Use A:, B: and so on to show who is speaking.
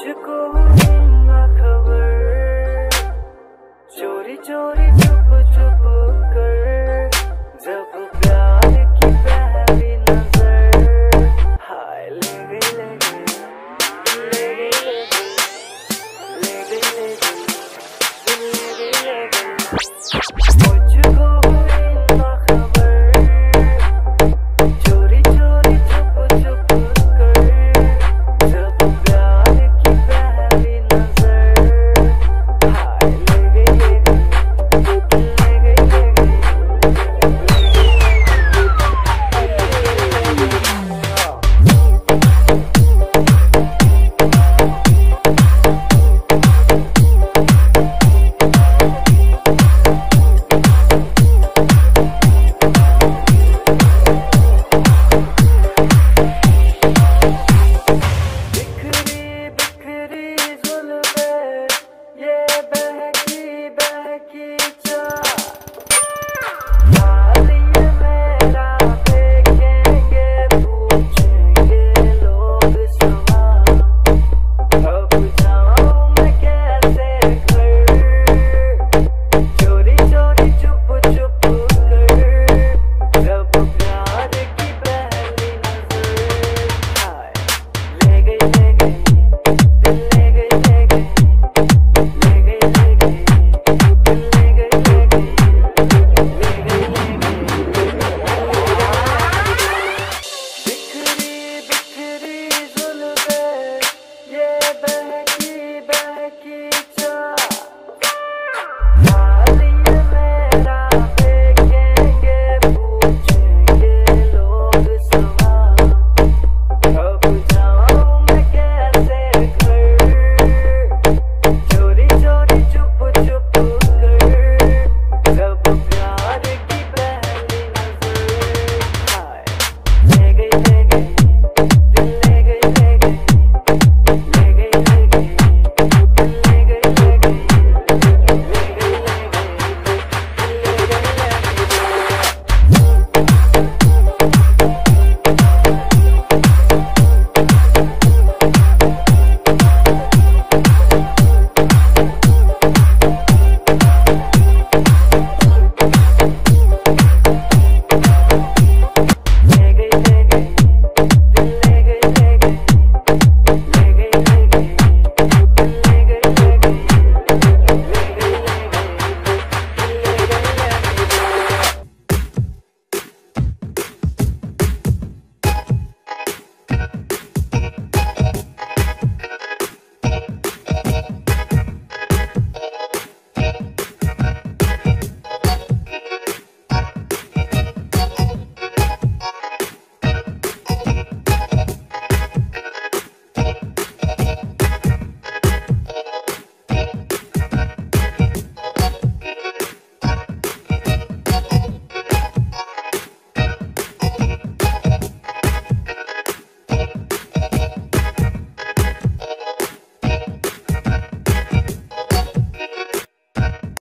A: मुझको ना खबर। चोरी चोरी चुप चुप कर। जब प्यार की पहली नज़र। हाय लेगी